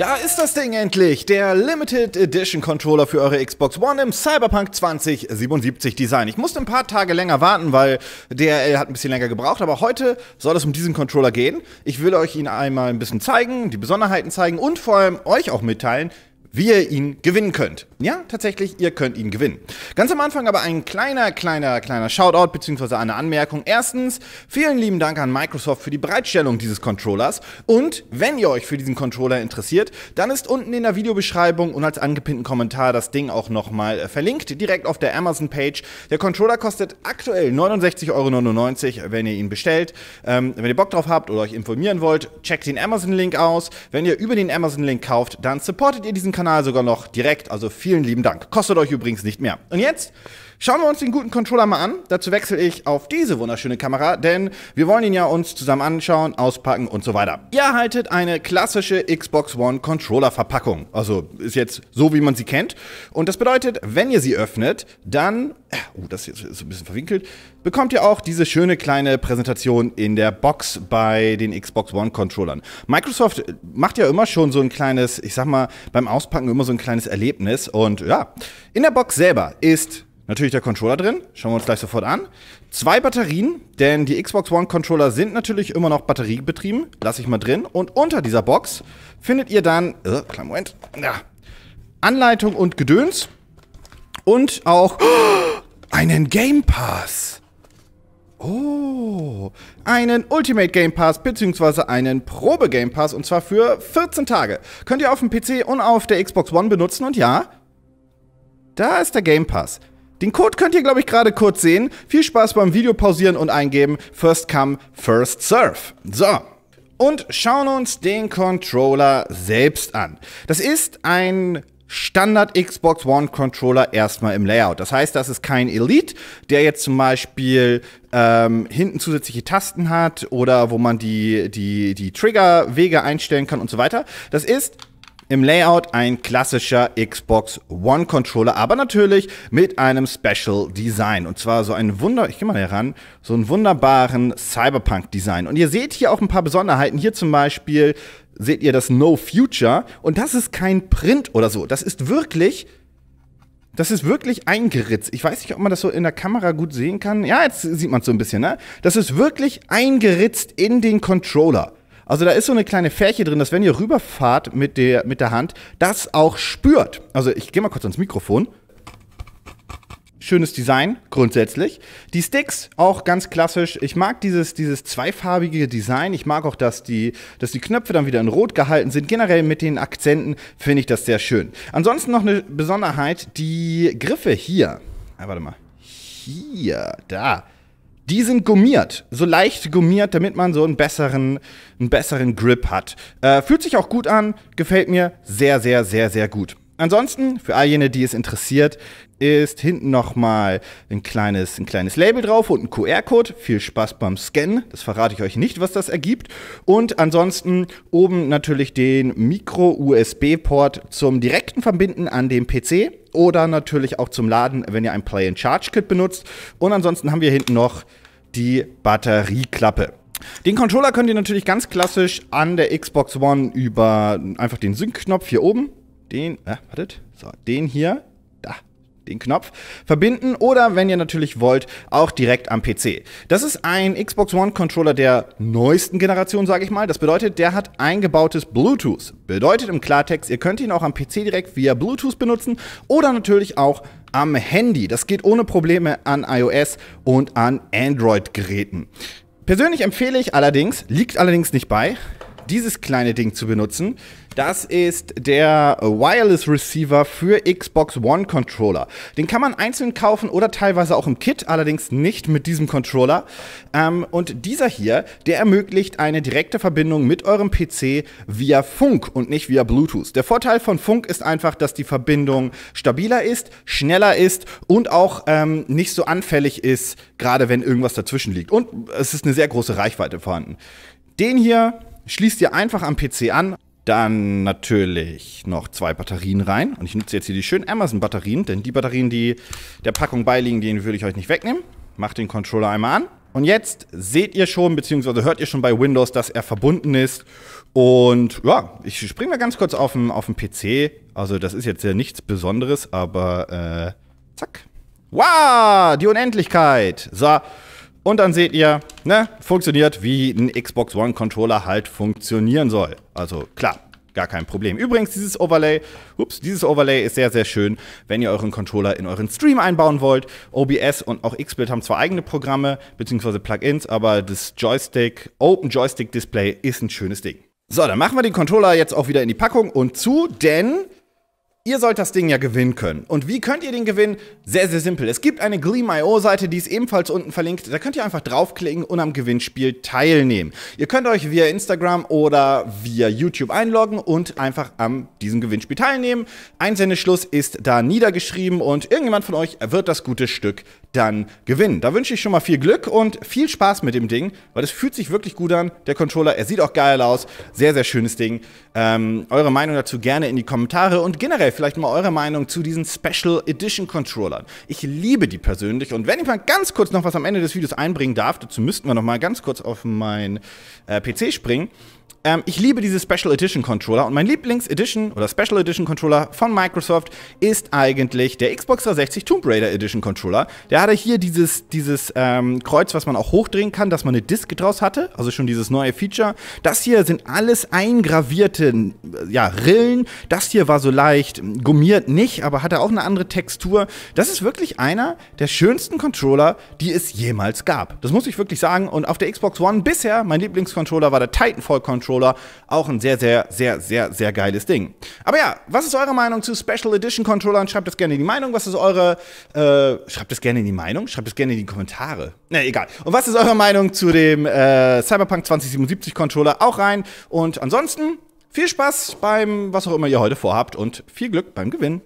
Da ist das Ding endlich, der Limited Edition Controller für eure Xbox One im Cyberpunk 2077 Design. Ich musste ein paar Tage länger warten, weil DRL hat ein bisschen länger gebraucht, aber heute soll es um diesen Controller gehen. Ich will euch ihn einmal ein bisschen zeigen, die Besonderheiten zeigen und vor allem euch auch mitteilen, wie ihr ihn gewinnen könnt. Ja, tatsächlich, ihr könnt ihn gewinnen. Ganz am Anfang aber ein kleiner, kleiner, kleiner Shoutout bzw. eine Anmerkung. Erstens, vielen lieben Dank an Microsoft für die Bereitstellung dieses Controllers. Und wenn ihr euch für didiesen Controller interessiert, dann ist unten in der Videobeschreibung und als angepinnten Kommentar das Ding auch nochmal verlinkt, direkt auf der Amazon-Page. Der Controller kostet aktuell 69,99 Euro, wenn ihr ihn bestellt. Ähm, wenn ihr Bock drauf habt oder euch informieren wollt, checkt den Amazon-Link aus. Wenn ihr über den Amazon-Link kauft, dann supportet ihr diesen Kanal sogar noch direkt. Also vielen lieben Dank. Kostet euch übrigens nicht mehr. Und jetzt Schauen wir uns den guten Controller mal an. Dazu wechsle ich auf diese wunderschöne Kamera, denn wir wollen ihn ja uns zusammen anschauen, auspacken und so weiter. Ihr erhaltet eine klassische Xbox One Controller Verpackung. Also ist jetzt so, wie man sie kennt. Und das bedeutet, wenn ihr sie öffnet, dann, oh, das ist so ein bisschen verwinkelt, bekommt ihr auch diese schöne kleine Präsentation in der Box bei den Xbox One Controllern. Microsoft macht ja immer schon so ein kleines, ich sag mal, beim Auspacken immer so ein kleines Erlebnis. Und ja, in der Box selber ist Natürlich der Controller drin, schauen wir uns gleich sofort an. Zwei Batterien, denn die Xbox One Controller sind natürlich immer noch batteriebetrieben, lasse ich mal drin. Und unter dieser Box findet ihr dann, äh, kleinen Moment, ja, Anleitung und Gedöns und auch oh, einen Game Pass. Oh, einen Ultimate Game Pass bzw. einen Probe Game Pass und zwar für 14 Tage. Könnt ihr auf dem PC und auf der Xbox One benutzen und ja, da ist der Game Pass. Den Code könnt ihr, glaube ich, gerade kurz sehen. Viel Spaß beim Video pausieren und eingeben. First come, first serve. So. Und schauen uns den Controller selbst an. Das ist ein Standard Xbox One Controller erstmal im Layout. Das heißt, das ist kein Elite, der jetzt zum Beispiel ähm, hinten zusätzliche Tasten hat oder wo man die, die, die Triggerwege einstellen kann und so weiter. Das ist im Layout ein klassischer Xbox One Controller, aber natürlich mit einem Special Design. Und zwar so ein Wunder, ich gehe mal heran, so einen wunderbaren Cyberpunk Design. Und ihr seht hier auch ein paar Besonderheiten. Hier zum Beispiel seht ihr das No Future. Und das ist kein Print oder so. Das ist wirklich das ist wirklich eingeritzt. Ich weiß nicht, ob man das so in der Kamera gut sehen kann. Ja, jetzt sieht man es so ein bisschen, ne? Das ist wirklich eingeritzt in den Controller. Also da ist so eine kleine Färche drin, dass wenn ihr rüberfahrt mit der, mit der Hand, das auch spürt. Also ich gehe mal kurz ans Mikrofon. Schönes Design, grundsätzlich. Die Sticks, auch ganz klassisch. Ich mag dieses, dieses zweifarbige Design. Ich mag auch, dass die, dass die Knöpfe dann wieder in Rot gehalten sind. Generell mit den Akzenten finde ich das sehr schön. Ansonsten noch eine Besonderheit, die Griffe hier. Ah, warte mal. Hier, da die sind gummiert, so leicht gummiert, damit man so einen besseren, einen besseren Grip hat. Äh, fühlt sich auch gut an, gefällt mir sehr, sehr, sehr, sehr gut. Ansonsten, für all jene, die es interessiert, ist hinten nochmal ein kleines, ein kleines Label drauf und ein QR-Code. Viel Spaß beim Scannen. Das verrate ich euch nicht, was das ergibt. Und ansonsten oben natürlich den Micro-USB-Port zum direkten Verbinden an dem PC oder natürlich auch zum Laden, wenn ihr ein Play-and-Charge-Kit benutzt. Und ansonsten haben wir hinten noch die Batterieklappe. Den Controller könnt ihr natürlich ganz klassisch an der Xbox One über einfach den Sync-Knopf hier oben den, äh, wartet, so, den hier, den Knopf verbinden oder wenn ihr natürlich wollt, auch direkt am PC. Das ist ein Xbox One Controller der neuesten Generation, sage ich mal. Das bedeutet, der hat eingebautes Bluetooth. Bedeutet im Klartext, ihr könnt ihn auch am PC direkt via Bluetooth benutzen oder natürlich auch am Handy. Das geht ohne Probleme an iOS und an Android-Geräten. Persönlich empfehle ich allerdings, liegt allerdings nicht bei, dieses kleine Ding zu benutzen. Das ist der Wireless Receiver für Xbox One Controller. Den kann man einzeln kaufen oder teilweise auch im Kit, allerdings nicht mit diesem Controller. Ähm, und dieser hier, der ermöglicht eine direkte Verbindung mit eurem PC via Funk und nicht via Bluetooth. Der Vorteil von Funk ist einfach, dass die Verbindung stabiler ist, schneller ist und auch ähm, nicht so anfällig ist, gerade wenn irgendwas dazwischen liegt. Und es ist eine sehr große Reichweite vorhanden. Den hier schließt ihr einfach am PC an. Dann natürlich noch zwei Batterien rein. Und ich nutze jetzt hier die schönen Amazon-Batterien, denn die Batterien, die der Packung beiliegen, die würde ich euch nicht wegnehmen. Macht den Controller einmal an. Und jetzt seht ihr schon, beziehungsweise hört ihr schon bei Windows, dass er verbunden ist. Und ja, ich springe mal ganz kurz auf den, auf den PC. Also, das ist jetzt ja nichts Besonderes, aber äh, zack. Wow, die Unendlichkeit. So. Und dann seht ihr, ne, funktioniert, wie ein Xbox One Controller halt funktionieren soll. Also klar, gar kein Problem. Übrigens, dieses Overlay, ups, dieses Overlay ist sehr, sehr schön, wenn ihr euren Controller in euren Stream einbauen wollt. OBS und auch Xsplit haben zwar eigene Programme bzw. Plugins, aber das Joystick, Open Joystick Display ist ein schönes Ding. So, dann machen wir den Controller jetzt auch wieder in die Packung und zu, denn Ihr sollt das Ding ja gewinnen können. Und wie könnt ihr den gewinnen? Sehr, sehr simpel. Es gibt eine Gleam.io-Seite, die ist ebenfalls unten verlinkt. Da könnt ihr einfach draufklicken und am Gewinnspiel teilnehmen. Ihr könnt euch via Instagram oder via YouTube einloggen und einfach am diesem Gewinnspiel teilnehmen. Einsendeschluss ist da niedergeschrieben und irgendjemand von euch wird das gute Stück dann gewinnen. Da wünsche ich schon mal viel Glück und viel Spaß mit dem Ding, weil es fühlt sich wirklich gut an. Der Controller, er sieht auch geil aus. Sehr, sehr schönes Ding. Ähm, eure Meinung dazu gerne in die Kommentare und generell vielleicht mal eure Meinung zu diesen Special Edition Controllern. Ich liebe die persönlich und wenn ich mal ganz kurz noch was am Ende des Videos einbringen darf, dazu müssten wir noch mal ganz kurz auf meinen äh, PC springen. Ähm, ich liebe diese Special Edition Controller und mein Lieblings-Edition oder Special Edition Controller von Microsoft ist eigentlich der Xbox 360 Tomb Raider Edition Controller. Der hatte hier dieses, dieses ähm, Kreuz, was man auch hochdrehen kann, dass man eine Disk draus hatte, also schon dieses neue Feature. Das hier sind alles eingravierte ja, Rillen. Das hier war so leicht gummiert nicht, aber hatte auch eine andere Textur. Das ist wirklich einer der schönsten Controller, die es jemals gab. Das muss ich wirklich sagen. Und auf der Xbox One bisher, mein Lieblingscontroller war der Titanfall Controller Controller. Auch ein sehr, sehr, sehr, sehr, sehr geiles Ding. Aber ja, was ist eure Meinung zu Special Edition Controllern? Schreibt das gerne in die Meinung. Was ist eure, äh, schreibt das gerne in die Meinung? Schreibt das gerne in die Kommentare. Ne, egal. Und was ist eure Meinung zu dem äh, Cyberpunk 2077 Controller? Auch rein. Und ansonsten viel Spaß beim, was auch immer ihr heute vorhabt und viel Glück beim Gewinn.